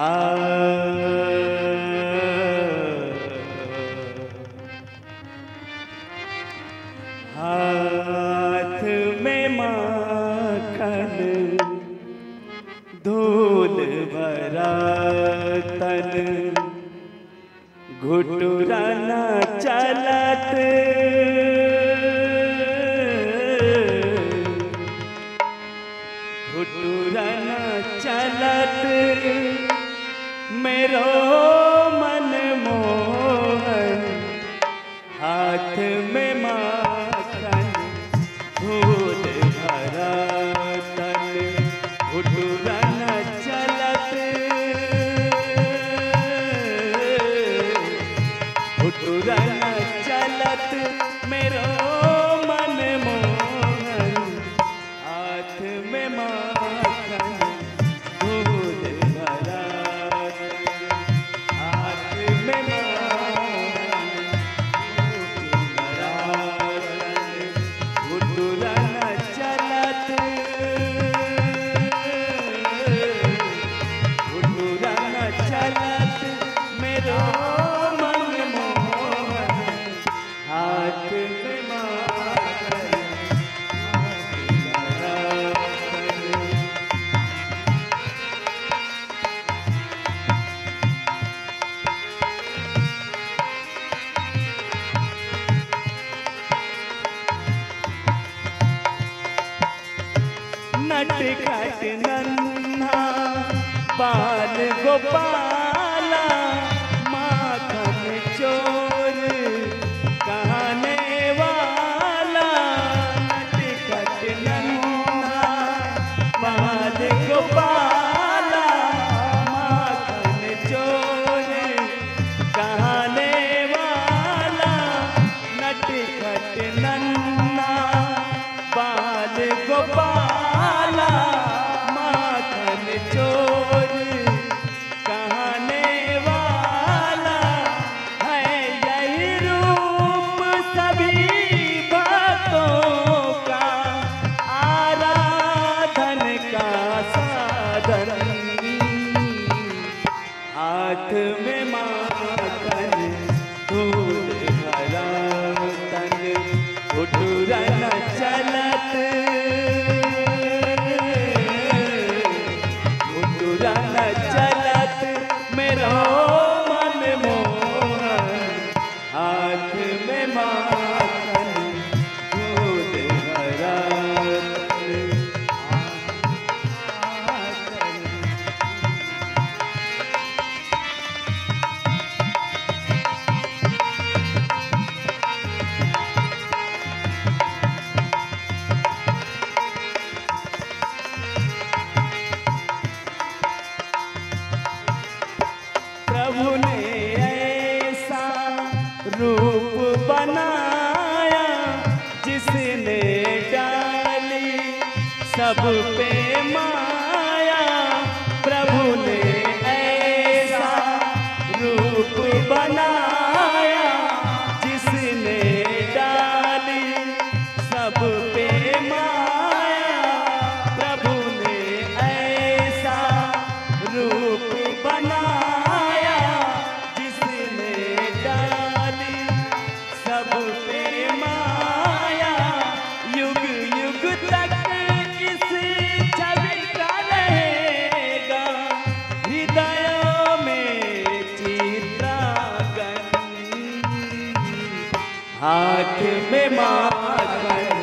हाथ में माखन धूल बरतन तन घुटुरा चलत। उठुरन चलत मेरो नटखट नन्हा। बाल गोपाल तुरन चलत चलत मन मोहन हाथ में माँ बनाया जिसने डाली सब पे हाथ में मार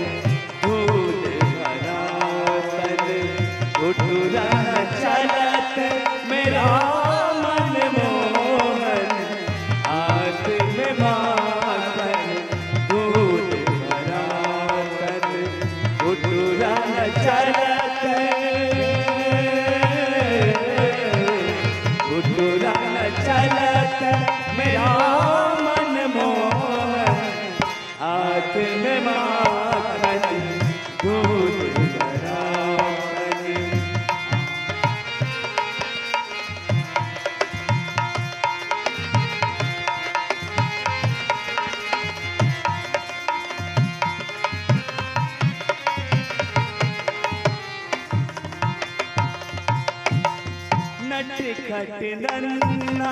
नटखट नन्ना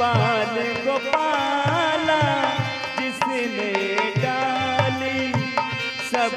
पाल गोपाला जिसने डाली सब